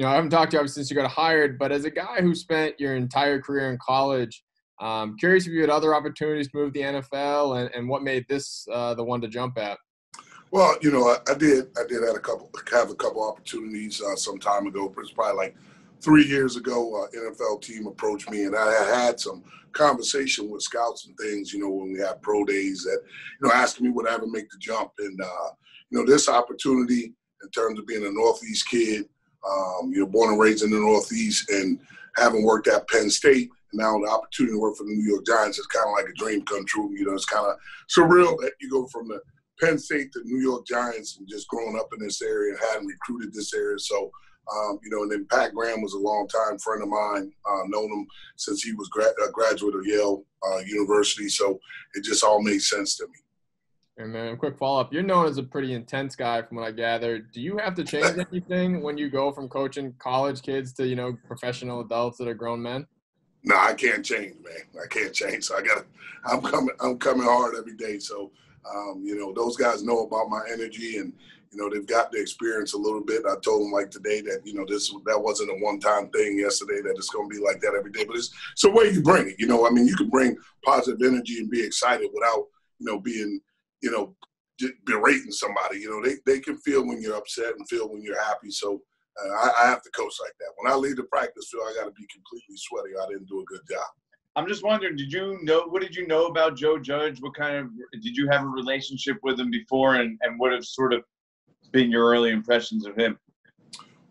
you know, I haven't talked to you since you got hired, but as a guy who spent your entire career in college, um, curious if you had other opportunities to move the NFL and, and what made this uh, the one to jump at. Well, you know, I, I did. I did have a couple have a couple opportunities uh, some time ago. But it's probably like three years ago. Uh, NFL team approached me, and I had some conversation with scouts and things. You know, when we had pro days, that you know, asking me would I ever make the jump, and uh, you know, this opportunity in terms of being a Northeast kid, um, you know, born and raised in the Northeast, and having worked at Penn State and now the opportunity to work for the New York Giants is kind of like a dream come true. You know, it's kind of surreal that you go from the Penn State to New York Giants and just growing up in this area and hadn't recruited this area. So, um, you know, and then Pat Graham was a longtime friend of mine, uh, known him since he was gra- a graduate of Yale uh, University. So it just all made sense to me. And then a quick follow up. You're known as a pretty intense guy from what I gather. Do you have to change anything when you go from coaching college kids to, you know, professional adults that are grown men? no, I can't change, man. I can't change. So I got, I'm coming, I'm coming hard every day. So, um, you know, those guys know about my energy, and you know, they've got the experience a little bit. I told them like today that you know this that wasn't a one-time thing yesterday. That it's going to be like that every day. But it's it's a way you bring it. You know, I mean, you can bring positive energy and be excited without you know being you know berating somebody. You know, they they can feel when you're upset and feel when you're happy. So uh, I, I, have to coach like that. When I leave the practice field, I got to be completely sweaty. I didn't do a good job. I'm just wondering, did you know what did you know about Joe Judge? What kind of did you have a relationship with him before, and and what have sort of been your early impressions of him?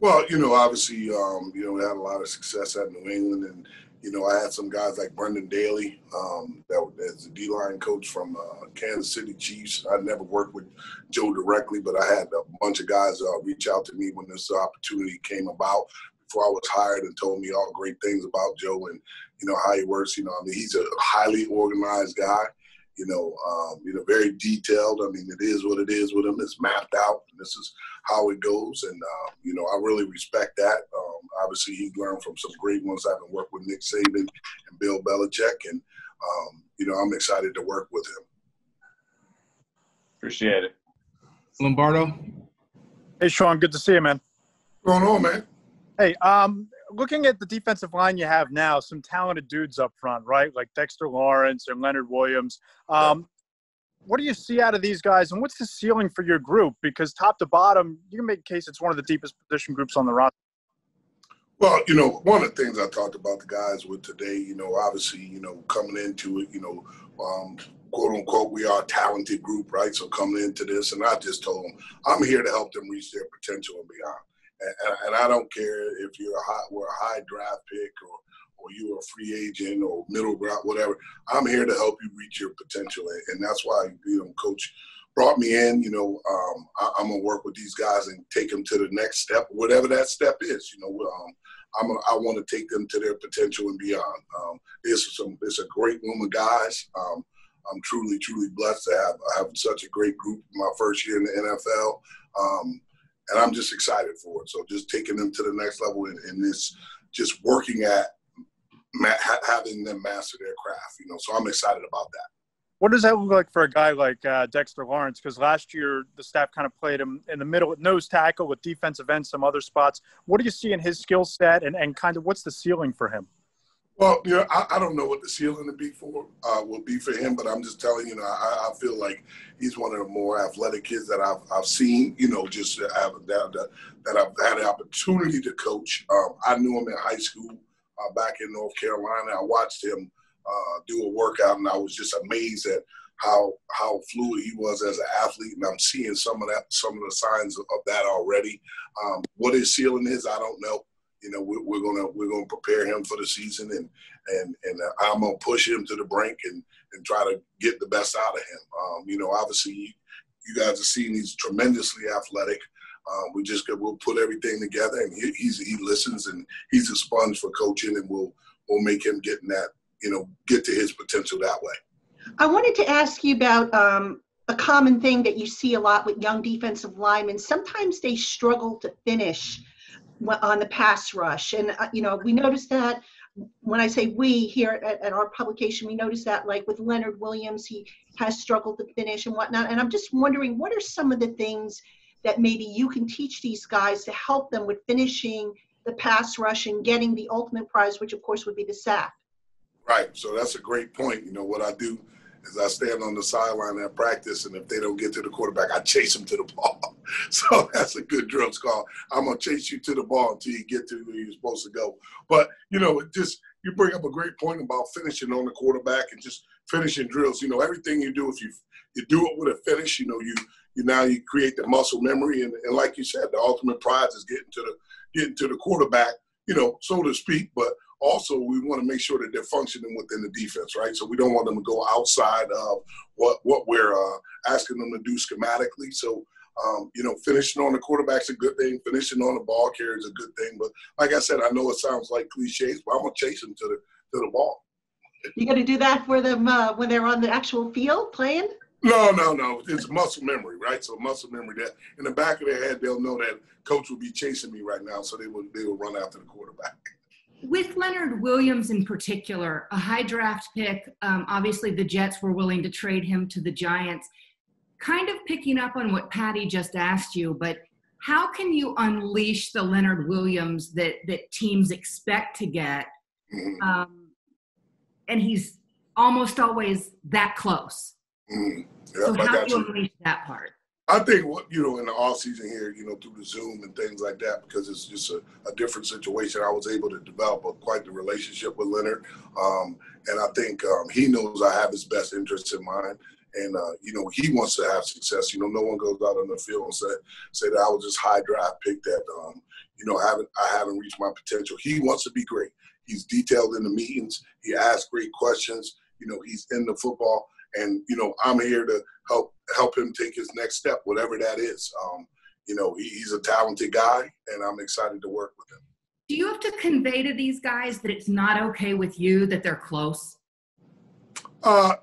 Well, you know, obviously, um, you know, we had a lot of success at New England, and you know, I had some guys like Brendan Daly, um, that was a D line coach from uh, Kansas City Chiefs. I never worked with Joe directly, but I had a bunch of guys uh, reach out to me when this opportunity came about before I was hired and told me all great things about Joe and you know how he works. You know, I mean, he's a highly organized guy. You know, um, you know, very detailed. I mean, it is what it is with him. It's mapped out, and this is how it goes. And uh, you know, I really respect that. Um, obviously, he learned from some great ones. I've been working with Nick Saban and Bill Belichick, and um, you know, I'm excited to work with him. Appreciate it. Lombardo. Hey, Sean. Good to see you, man. What's going on, man? Hey, um, looking at the defensive line you have now, some talented dudes up front, right? Like Dexter Lawrence and Leonard Williams. Um, what do you see out of these guys, and what's the ceiling for your group? Because top to bottom, you can make a case it's one of the deepest position groups on the roster. Well, you know, one of the things I talked about the guys with today, you know, obviously, you know, coming into it, you know, um, quote unquote, we are a talented group, right? So coming into this, and I just told them, I'm here to help them reach their potential and beyond. And, and I don't care if you're a high, we're a high draft pick or or you're a free agent or middle ground, whatever. I'm here to help you reach your potential, and that's why you know, Coach brought me in. You know, um, I, am gonna work with these guys and take them to the next step, whatever that step is. You know, um, I'm a, I want to take them to their potential and beyond. Um, is some, it's a great room of guys. Um, I'm truly, truly blessed to have have such a great group. My first year in the NFL, um, and I'm just excited for it. So just taking them to the next level and, and this, just working at ma- having them master their craft. You know, so I'm excited about that. What does that look like for a guy like uh, Dexter Lawrence? Because last year the staff kind of played him in the middle at nose tackle with defensive end, some other spots. What do you see in his skill set, and, and kind of what's the ceiling for him? Well, you know, I, I don't know what the ceiling will be for uh, will be for him, but I'm just telling you, know, I, I feel like he's one of the more athletic kids that I've, I've seen. You know, just that, that I've had the opportunity to coach. Um, I knew him in high school uh, back in North Carolina. I watched him uh, do a workout, and I was just amazed at how how fluid he was as an athlete. And I'm seeing some of that, some of the signs of, of that already. Um, what his ceiling is, I don't know you know, we're, we're, gonna we're gonna prepare him for the season, and and and I'm gonna push him to the brink and and try to get the best out of him. Um, you know, obviously, you guys have seen he's tremendously athletic. Um, we just we'll put everything together, and he, he's he listens, and he's a sponge for coaching, and we'll we'll make him get in that you know get to his potential that way. I wanted to ask you about um, a common thing that you see a lot with young defensive linemen. Sometimes they struggle to finish on the pass rush. And, uh, you know, we noticed that when I say we here at, at, our publication, we noticed that like with Leonard Williams, he has struggled to finish and whatnot. And I'm just wondering, what are some of the things that maybe you can teach these guys to help them with finishing the pass rush and getting the ultimate prize, which of course would be the sack. Right. So that's a great point. You know, what I do is I stand on the sideline at practice, and if they don't get to the quarterback, I chase them to the ball. So that's a good drill call. I'm gonna chase you to the ball until you get to where you're supposed to go. But you know, it just you bring up a great point about finishing on the quarterback and just finishing drills. You know, everything you do, if you you do it with a finish, you know, you you now you create the muscle memory, and, and like you said, the ultimate prize is getting to the getting to the quarterback, you know, so to speak. But also we want to make sure that they're functioning within the defense, right? So we don't want them to go outside of what what we're uh, asking them to do schematically. So um, you know, finishing on the quarterback's a good thing. Finishing on the ball carrier is a good thing. But like I said, I know it sounds like cliches, but I'm gonna chase them to the to the ball. You got to do that for them uh, when they're on the actual field playing. No, no, no. It's muscle memory, right? So muscle memory that in the back of their head, they'll know that coach will be chasing me right now, so they will they will run after the quarterback with Leonard Williams in particular, a high draft pick, um, obviously the Jets were willing to trade him to the Giants. Kind of picking up on what Patty just asked you, but how can you unleash the Leonard Williams that that teams expect to get? Um, and he's almost always that close. Mm-hmm. so how do you unleash that part? I think what you know in the off season here, you know, through the Zoom and things like that, because it's just a, a different situation. I was able to develop a, quite the relationship with Leonard, um, and I think um, he knows I have his best interests in mind. And uh, you know, he wants to have success. You know, no one goes out on the field and say say that I was just high draft pick that um, you know haven't I haven't reached my potential. He wants to be great. He's detailed in the meetings. He asks great questions. You know, he's in the football and you know I'm here to help help him take his next step, whatever that is. Um, you know, he, he's a talented guy, and I'm excited to work with him. Do you have to convey to these guys that it's not okay with you that they're close? Uh,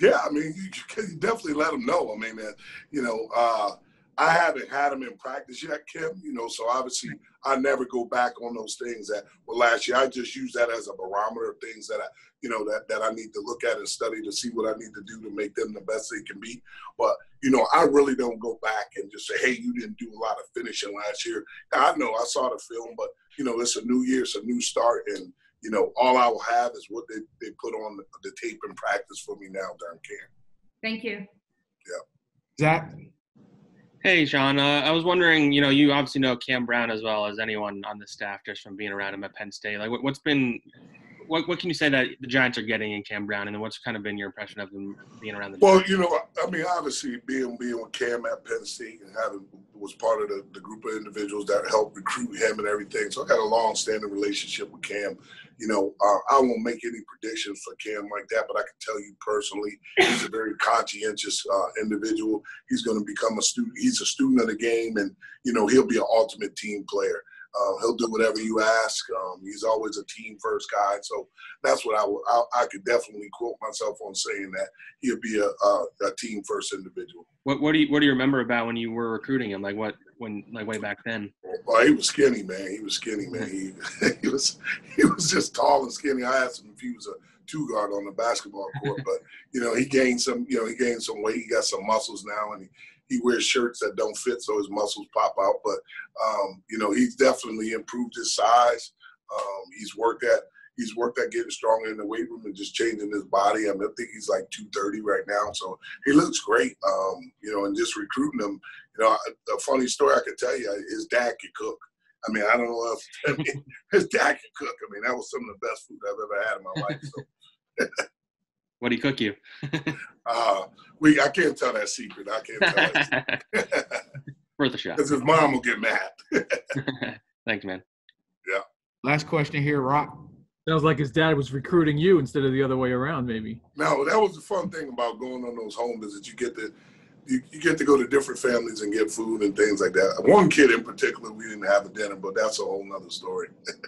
yeah, I mean, you, you can definitely let them know. I mean, uh, you know, uh, I haven't had them in practice yet, Kim. You know, so obviously I never go back on those things that well last year. I just use that as a barometer of things that I, you know, that that I need to look at and study to see what I need to do to make them the best they can be. But you know, I really don't go back and just say, hey, you didn't do a lot of finishing last year. I know I saw the film, but you know, it's a new year, it's a new start, and you know, all I will have is what they, they put on the, the tape in practice for me now during camp. Thank you. Yeah. Zach. Hey, Sean. Uh, I was wondering, you know, you obviously know Cam Brown as well as anyone on the staff just from being around him at Penn State. Like, what, has been, what, what can you say that the Giants are getting in Cam Brown, and then what's kind of been your impression of him being around the? Well, Giants? you know, I mean, obviously being being with Cam at Penn State and having was part of the, the group of individuals that helped recruit him and everything. So I got a long standing relationship with Cam you know, uh, I won't make any predictions for Cam like that, but I can tell you personally, he's a very conscientious uh, individual. He's going to become a student. He's a student of the game, and you know, he'll be an ultimate team player. Uh, he'll do whatever you ask. Um, he's always a team first guy, so that's what I, would, I, I could definitely quote myself on saying that he'll be a, a, a team first individual. What, what do you what do you remember about when you were recruiting him? Like what when like way back then? Well, he was skinny, man. He was skinny, man. He he was he was just tall and skinny. I asked him if he was a two guard on the basketball court, but you know he gained some you know he gained some weight. He got some muscles now, and he he wears shirts that don't fit, so his muscles pop out. But um, you know, he's definitely improved his size. Um, he's worked at he's worked at getting stronger in the weight room and just changing his body. I, mean, I think he's like 230 right now, so he looks great. Um, you know, and just recruiting him. You know, a, a funny story I could tell you: his dad could cook. I mean, I don't know if I mean, his dad could cook. I mean, that was some of the best food I've ever had in my life. So. What did he cook you? uh, we I can't tell that secret. I can't tell that Worth a shot. Because his mom will get mad. Thanks, man. Yeah. Last question here, Rock. Sounds like his dad was recruiting you instead of the other way around, maybe. No, that was the fun thing about going on those home visits. You get to you, you get to go to different families and get food and things like that. One kid in particular, we didn't have a dinner, but that's a whole nother story.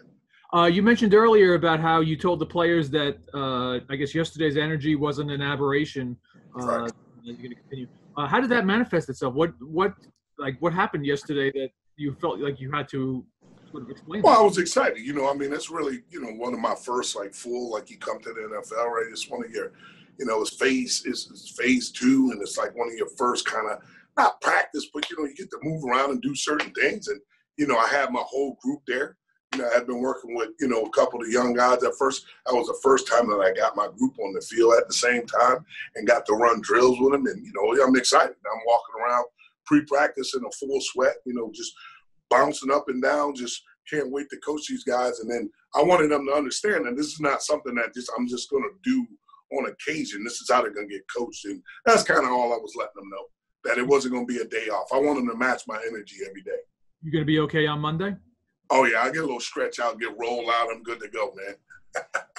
Uh, you mentioned earlier about how you told the players that uh, I guess yesterday's energy wasn't an aberration. Uh, right. You're going to continue. Uh, how did that manifest itself? What what like what happened yesterday that you felt like you had to sort of explain? Well, I was excited. You know, I mean, that's really you know one of my first like full like you come to the NFL right. It's one of your you know it's phase is phase two, and it's like one of your first kind of not practice, but you know you get to move around and do certain things, and you know I had my whole group there you know, I had been working with, you know, a couple of young guys at first. That was the first time that I got my group on the field at the same time and got to run drills with them. And, you know, I'm excited. I'm walking around pre-practice in a full sweat, you know, just bouncing up and down, just can't wait to coach these guys. And then I wanted them to understand that this is not something that just I'm just going to do on occasion. This is how they're going to get coached. And that's kind of all I was letting them know, that it wasn't going to be a day off. I want them to match my energy every day. You going to be okay on Monday? Oh, yeah. I get a little stretch out, get rolled out. I'm good to go, man.